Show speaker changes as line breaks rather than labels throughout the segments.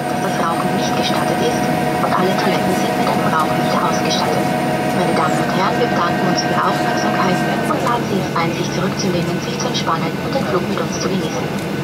das Rauchen nicht gestattet ist und alle Toiletten sind mit einem Rauchmelder ausgestattet. Meine Damen und Herren, wir bedanken uns für Ihre Aufmerksamkeit und laden Sie es ein, sich zurückzulehnen, sich zu entspannen und den Flug mit uns zu genießen.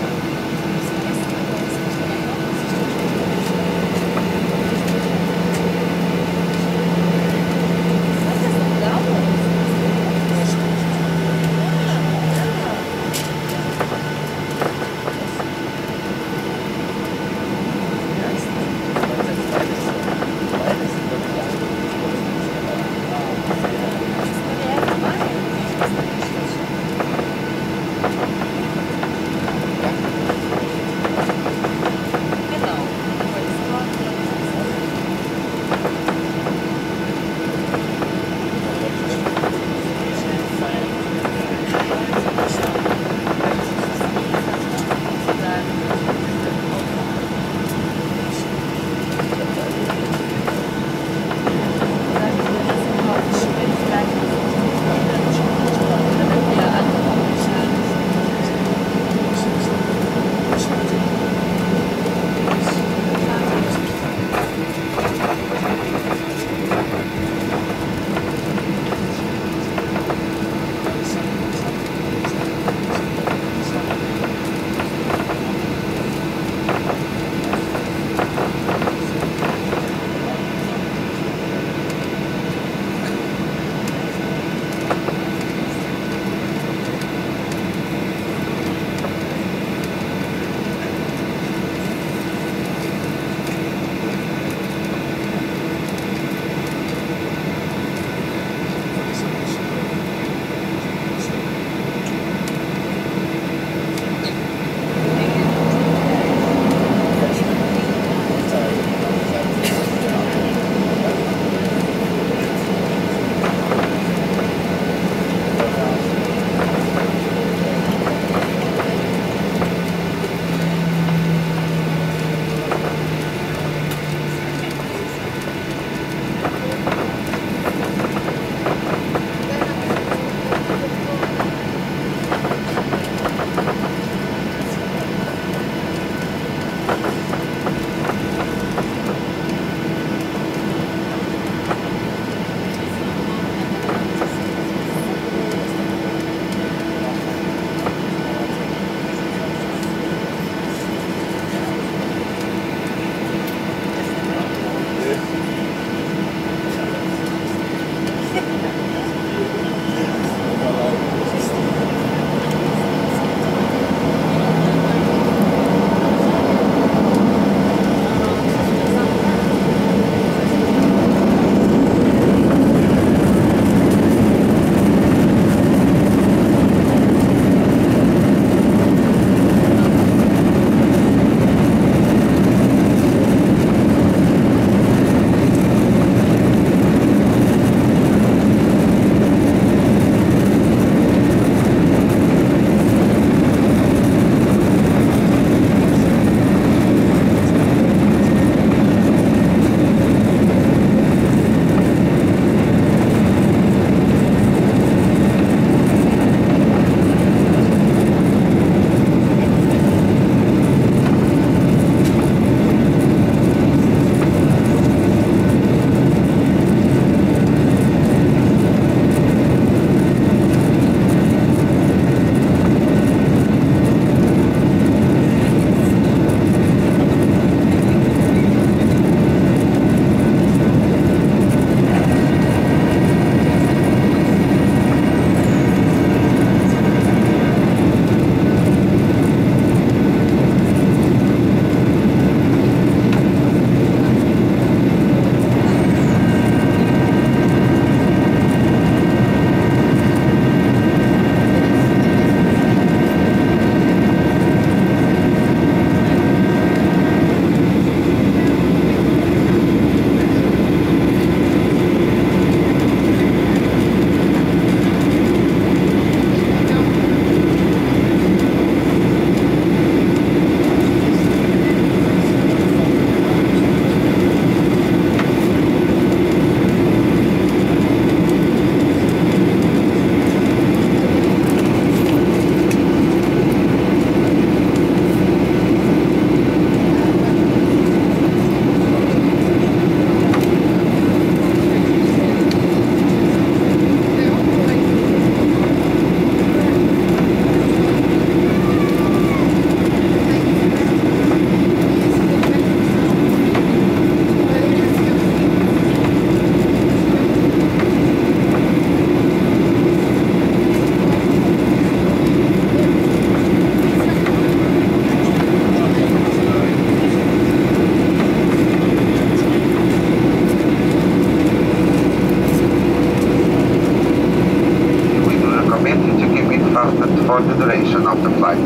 For the duration of the flight.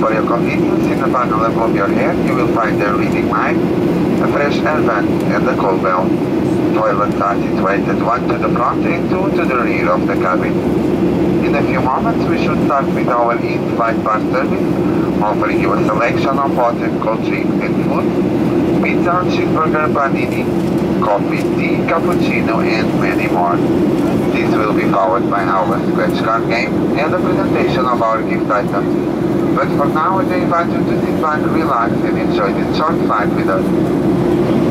For your convenience, in the panel above your head, you will find a reading light, a fresh air vent, and a cold bell. Toilets are situated one to the front and two to the rear of the cabin. In a few moments, we should start with our in-flight bar service, offering you a selection of hot and cold drinks and food, pizza, cheeseburger, panini, coffee, tea, cappuccino, and many more. This will be followed by our scratch card game and the presentation of our gift items. But for now, I invite you to sit back, relax, and enjoy this short flight with us.